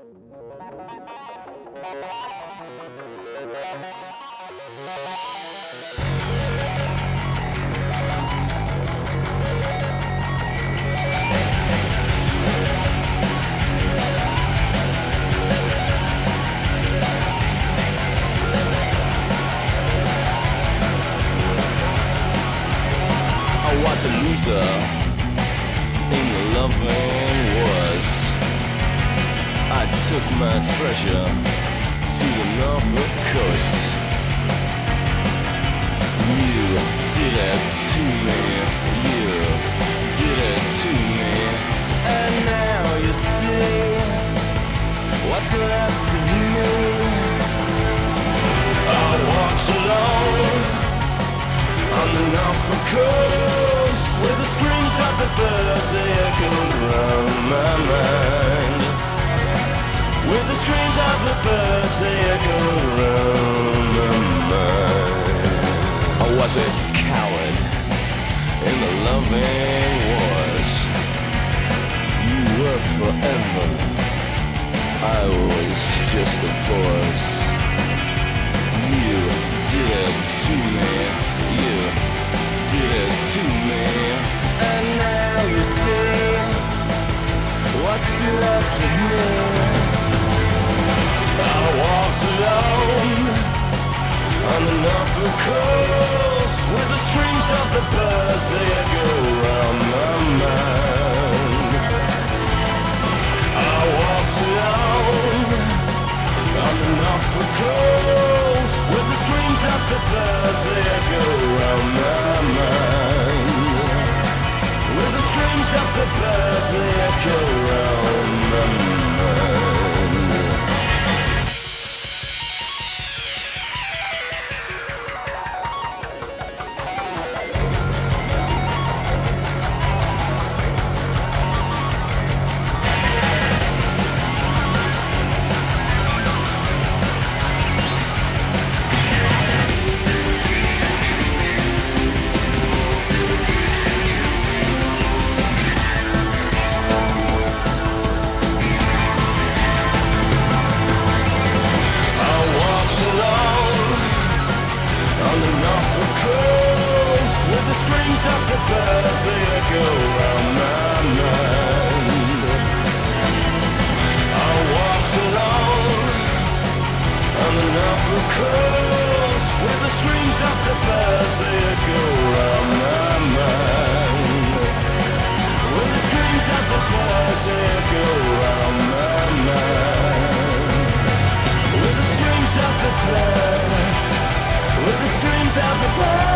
I was a loser in loving took my treasure to the Norfolk coast. You did it to me, you did it to me, and now you see what's left of me. I walked alone on the Norfolk coast With the screams of the birds they echoed round my mind birds they echoed round my mind I was a coward in the loving wars You were forever I was just a boss you did it to me. You did it to me. And now you see what's left of me. Of the birds they echo sounds of the birds they echo around my mind. I walked alone on an awful coast with the screams of the birds they echo around my mind. With the screams of the birds they echo around my mind. With the screams of the birds. With the screams of the birds.